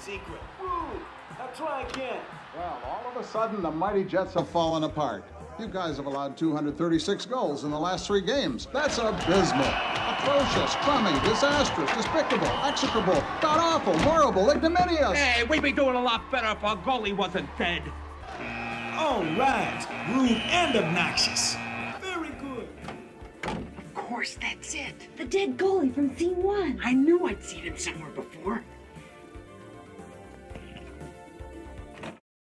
secret. Ooh, now try again. Well, all of a sudden, the mighty Jets have fallen apart. You guys have allowed 236 goals in the last three games. That's abysmal. Atrocious, crummy, disastrous, despicable, execrable, god-awful, horrible, ignominious. Hey, we'd be doing a lot better if our goalie wasn't dead. All right, rude and obnoxious. Very good. Of course, that's it. The dead goalie from scene one. I knew I'd seen him somewhere before.